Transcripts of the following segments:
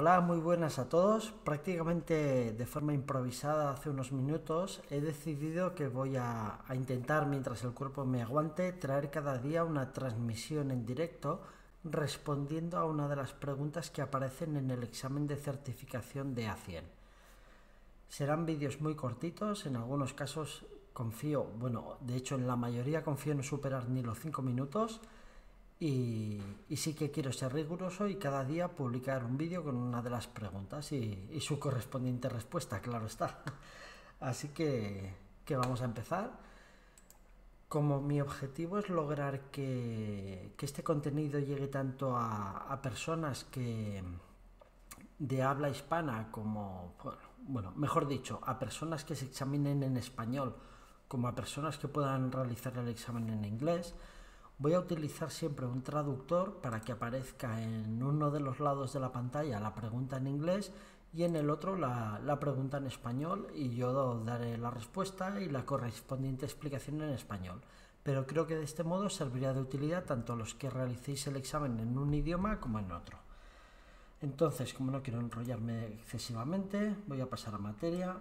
Hola, muy buenas a todos. Prácticamente de forma improvisada hace unos minutos he decidido que voy a, intentar, mientras el cuerpo me aguante, traer cada día una transmisión en directo respondiendo a una de las preguntas que aparecen en el examen de certificación de A100. Serán vídeos muy cortitos, en algunos casos confío, bueno, de hecho en la mayoría confío en superar ni los 5 minutos y, sí que quiero ser riguroso y cada día publicar un vídeo con una de las preguntas y, su correspondiente respuesta, claro está. Así que, vamos a empezar. Como mi objetivo es lograr que, este contenido llegue tanto a, personas que de habla hispana como, bueno, mejor dicho, a personas que se examinen en español como a personas que puedan realizar el examen en inglés, Voy a utilizar siempre un traductor para que aparezca en uno de los lados de la pantalla la pregunta en inglés y en el otro la, pregunta en español y yo daré la respuesta y la correspondiente explicación en español. Pero creo que de este modo servirá de utilidad tanto a los que realicéis el examen en un idioma como en otro. Entonces, como no quiero enrollarme excesivamente, voy a pasar a materia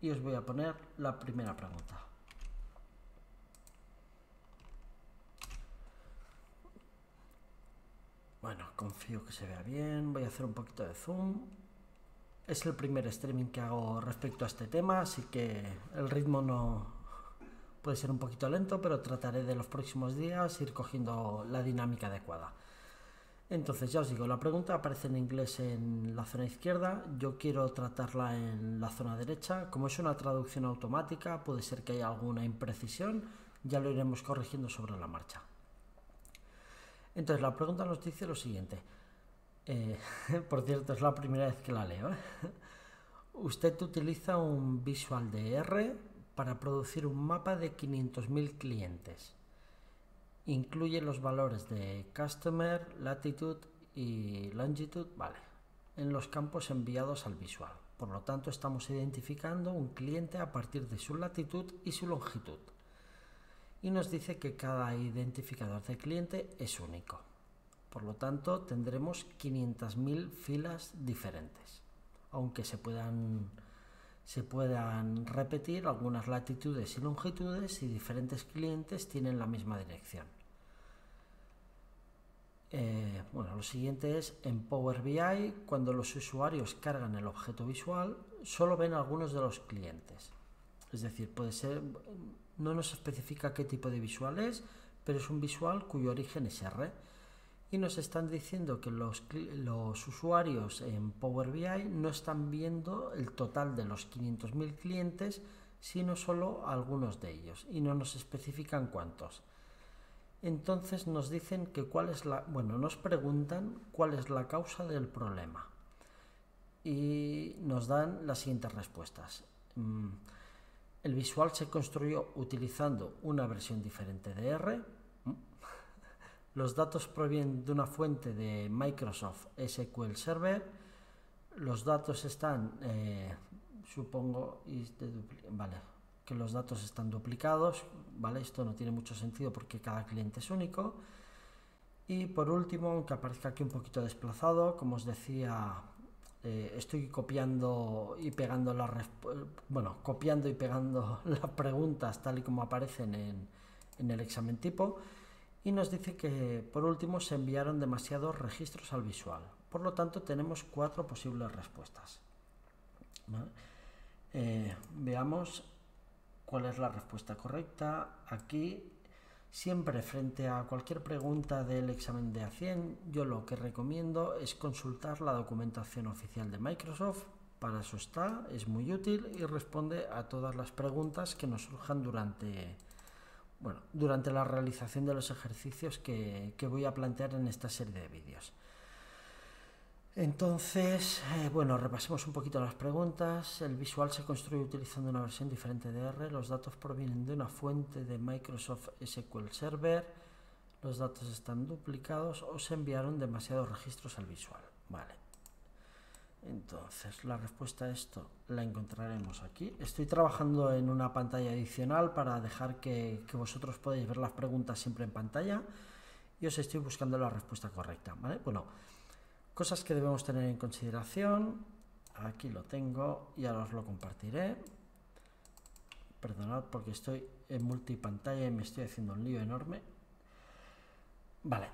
y os voy a poner la primera pregunta. Bueno, confío que se vea bien. Voy a hacer un poquito de zoom. Es el primer streaming que hago respecto a este tema, así que el ritmo no puede ser un poquito lento, pero trataré de los próximos días ir cogiendo la dinámica adecuada. Entonces, ya os digo, la pregunta aparece en inglés en la zona izquierda, yo quiero tratarla en la zona derecha. Como es una traducción automática, puede ser que haya alguna imprecisión, ya lo iremos corrigiendo sobre la marcha. Entonces, la pregunta nos dice lo siguiente. Eh, por cierto, es la primera vez que la leo. ¿eh? Usted utiliza un Visual DR para producir un mapa de 500.000 clientes. Incluye los valores de Customer, Latitude y Longitude, vale, en los campos enviados al visual. Por lo tanto, estamos identificando un cliente a partir de su latitud y su longitud y nos dice que cada identificador de cliente es único. Por lo tanto, tendremos 500.000 filas diferentes, aunque se puedan, se puedan repetir algunas latitudes y longitudes y diferentes clientes tienen la misma dirección. Eh, bueno, lo siguiente es en Power BI, cuando los usuarios cargan el objeto visual, solo ven algunos de los clientes. Es decir, puede ser no nos especifica qué tipo de visual es, pero es un visual cuyo origen es R. Y nos están diciendo que los, usuarios en Power BI no están viendo el total de los 500.000 clientes, sino solo algunos de ellos. Y no nos especifican cuántos. Entonces nos dicen que cuál es la... Bueno, nos preguntan cuál es la causa del problema. Y nos dan las siguientes respuestas. El visual se construyó utilizando una versión diferente de R. Los datos provienen de una fuente de Microsoft SQL Server. Los datos están, eh, supongo, vale, que los datos están duplicados. Vale, esto no tiene mucho sentido porque cada cliente es único. Y por último, aunque aparezca aquí un poquito desplazado, como os decía eh, estoy copiando y pegando las bueno, copiando y pegando las preguntas tal y como aparecen en, en, el examen tipo y nos dice que por último se enviaron demasiados registros al visual. Por lo tanto tenemos cuatro posibles respuestas. Eh, veamos cuál es la respuesta correcta. Aquí Siempre frente a cualquier pregunta del examen de A100, yo lo que recomiendo es consultar la documentación oficial de Microsoft. Para eso está, es muy útil y responde a todas las preguntas que nos surjan durante, bueno, durante la realización de los ejercicios que, que voy a plantear en esta serie de vídeos. Entonces, eh, bueno, repasemos un poquito las preguntas. El visual se construye utilizando una versión diferente de R. Los datos provienen de una fuente de Microsoft SQL Server. Los datos están duplicados o se enviaron demasiados registros al visual. Vale. Entonces, la respuesta a esto la encontraremos aquí. Estoy trabajando en una pantalla adicional para dejar que, que vosotros podáis ver las preguntas siempre en pantalla y os estoy buscando la respuesta correcta. ¿vale? Bueno, Cosas que debemos tener en consideración. Aquí lo tengo y ahora os lo compartiré. Perdonad porque estoy en multipantalla y me estoy haciendo un lío enorme. Vale,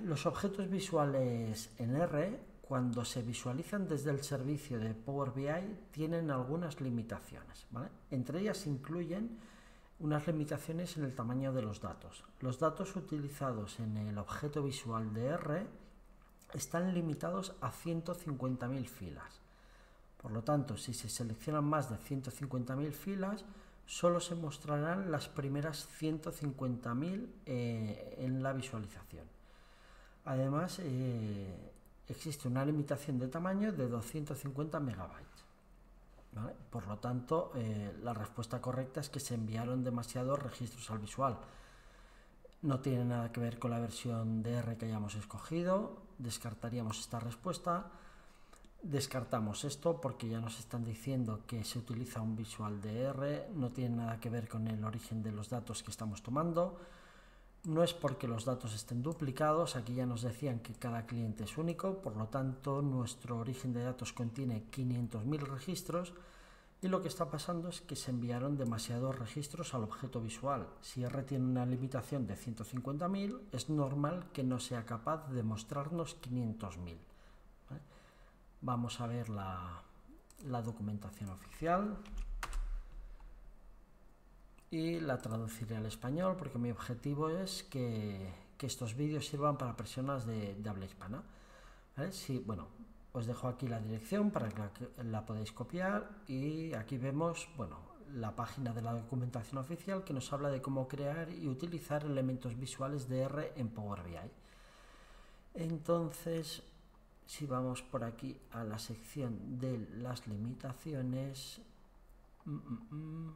los objetos visuales en R, cuando se visualizan desde el servicio de Power BI, tienen algunas limitaciones. Entre ellas incluyen unas limitaciones en el tamaño de los datos. Los datos utilizados en el objeto visual de R están limitados a 150.000 filas. Por lo tanto, si se seleccionan más de 150.000 filas, solo se mostrarán las primeras 150.000 eh, en la visualización. Además, eh, existe una limitación de tamaño de 250 megabytes. Por lo tanto, eh, la respuesta correcta es que se enviaron demasiados registros al visual. No tiene nada que ver con la versión DR que hayamos escogido. Descartaríamos esta respuesta. Descartamos esto porque ya nos están diciendo que se utiliza un visual DR, no tiene nada que ver con el origen de los datos que estamos tomando. No es porque los datos estén duplicados, aquí ya nos decían que cada cliente es único, por lo tanto nuestro origen de datos contiene 500.000 registros y lo que está pasando es que se enviaron demasiados registros al objeto visual. Si R tiene una limitación de 150.000, es normal que no sea capaz de mostrarnos 500.000 vamos a ver la, documentación oficial y la traduciré al español porque mi objetivo es que, estos vídeos sirvan para personas de, habla hispana. bueno, os dejo aquí la dirección para que la, podáis copiar y aquí vemos bueno, la página de la documentación oficial que nos habla de cómo crear y utilizar elementos visuales de R en Power BI. Entonces, si vamos por aquí a la sección de las limitaciones, mm, mm, mm,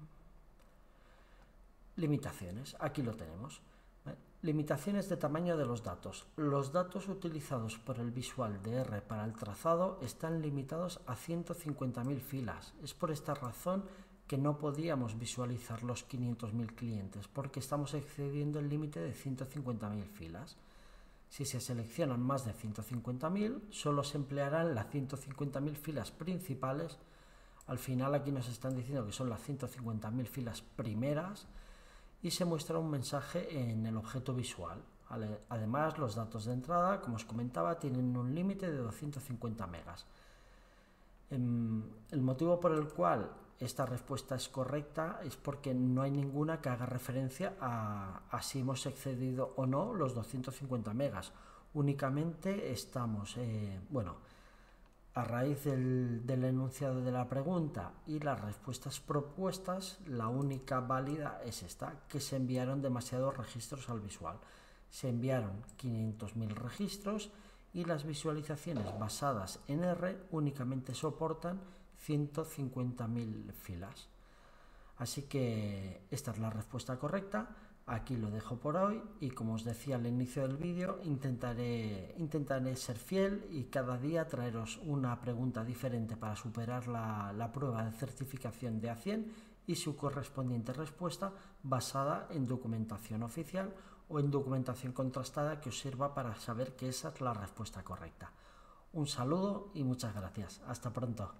limitaciones, aquí lo tenemos. Limitaciones de tamaño de los datos. Los datos utilizados por el visual de R para el trazado están limitados a 150.000 filas. Es por esta razón que no podíamos visualizar los 500.000 clientes, porque estamos excediendo el límite de 150.000 filas. Si se seleccionan más de 150.000, solo se emplearán las 150.000 filas principales. Al final aquí nos están diciendo que son las 150.000 filas primeras y se muestra un mensaje en el objeto visual. Además, los datos de entrada, como os comentaba, tienen un límite de 250 megas. Em, el motivo por el cual esta respuesta es correcta es porque no hay ninguna que haga referencia a, si hemos excedido o no los 250 megas. Únicamente estamos, eh, bueno, a raíz del, enunciado de la pregunta y las respuestas propuestas, la única válida es esta, que se enviaron demasiados registros al visual. Se enviaron 500.000 registros y las visualizaciones basadas en R únicamente soportan 150.000 filas. Así que esta es la respuesta correcta. Aquí lo dejo por hoy y como os decía al inicio del vídeo, intentaré, intentaré ser fiel y cada día traeros una pregunta diferente para superar la, la prueba de certificación de A100 y su correspondiente respuesta basada en documentación oficial o en documentación contrastada que os sirva para saber que esa es la respuesta correcta. Un saludo y muchas gracias. Hasta pronto.